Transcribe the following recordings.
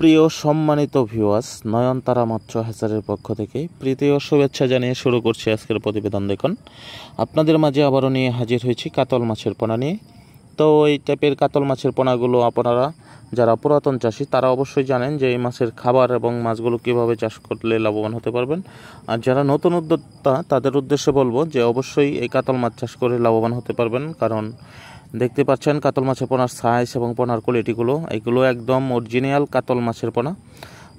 প্রিয় সম্মানিত ভিউয়ার্স নয়নতারা মাত্র হাজারের পক্ষ থেকে প্রীতি ও শুভেচ্ছা জানিয়ে শুরু করছি আজকের প্রতিবেদন দেখুন। আপনাদের মাঝে আবারও নিয়ে হাজির হয়েছি কাতল মাছের পোনা নিয়ে। তো এই টাইপের কাতল মাছের পোনাগুলো আপনারা যারা পুরাতন চাষি, তারা অবশ্যই জানেন যে এই মাছের খাবার এবং মাছগুলো কীভাবে চাষ করলে লাভবান হতে পারবেন। আর যারা নতুন উদ্যোক্তা, তাদের উদ্দেশ্যে বলব যে অবশ্যই এই কাতল মাছ চাষ করে লাভবান হতে পারবেন। কারণ দেখতে পাচ্ছেন কাতল মাছের পোনার সাইজ এবং পোনার কোয়ালিটিগুলো এগুলো একদম অরিজিনাল কাতল মাছের পোনা।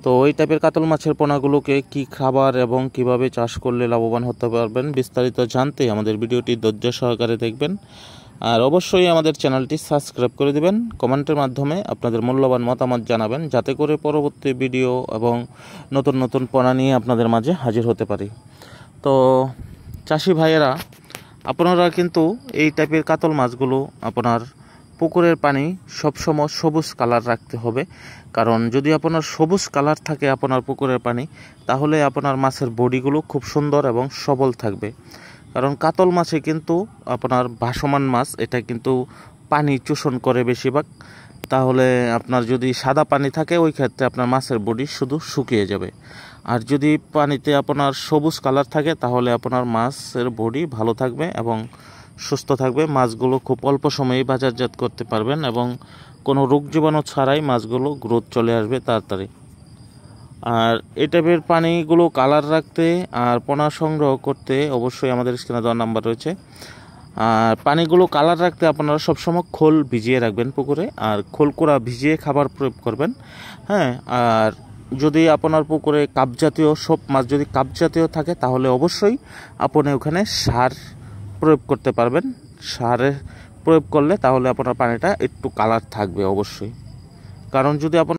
তো ওই টাইপের কাতল মাছের পোনাগুলোকে কি খাবার এবং কীভাবে চাষ করলে লাভবান হতে পারবেন বিস্তারিত জানতে আমাদের ভিডিওটি ধৈর্য সহকারে দেখবেন। আর অবশ্যই আমাদের চ্যানেলটি সাবস্ক্রাইব করে দেবেন। কমেন্টের মাধ্যমে আপনাদের মূল্যবান মতামত জানাবেন যাতে করে পরবর্তী ভিডিও এবং নতুন নতুন পোনা নিয়ে আপনাদের মাঝে হাজির হতে পারি। তো চাষি ভাইয়েরা আপনারা কিন্তু এই টাইপের কাতল মাছগুলো আপনার পুকুরের পানি সবসময় সবুজ কালার রাখতে হবে। কারণ যদি আপনার সবুজ কালার থাকে আপনার পুকুরের পানি, তাহলে আপনার মাছের বডিগুলো খুব সুন্দর এবং সবল থাকবে। কারণ কাতল মাছে কিন্তু আপনার ভাসমান মাছ, এটা কিন্তু পানি চোষণ করে বেশিরভাগ। তাহলে আপনার যদি সাদা পানি থাকে, ওই ক্ষেত্রে আপনার মাছের বডি শুধু শুকিয়ে যাবে। আর যদি পানিতে আপনার সবুজ কালার থাকে, তাহলে আপনার মাছের বডি ভালো থাকবে এবং সুস্থ থাকবে। মাছগুলো খুব অল্প সময়ে বাজারজাত করতে পারবেন এবং কোনো রোগ জীবাণু ছাড়াই মাছগুলো গ্রোথ চলে আসবে তাড়াতাড়ি। আর এই টাইপের পানিগুলো কালার রাখতে আর পোনা সংগ্রহ করতে অবশ্যই আমাদের স্ক্রিনে দেওয়ার নাম্বার রয়েছে। আর পানিগুলো কালার রাখতে আপনারা সবসময় খোল ভিজিয়ে রাখবেন পুকুরে, আর খোল কোড়া ভিজিয়ে খাবার প্রয়োগ করবেন। হ্যাঁ আর যদি আপনার পুকুরে কাপ জাতীয় সব মাছ যদি কাপ জাতীয় থাকে, তাহলে অবশ্যই আপনি ওখানে সার প্রয়োগ করতে পারবেন। সারের প্রয়োগ করলে তাহলে আপনার পানিটা একটু কালার থাকবে অবশ্যই। কারণ যদি আপনার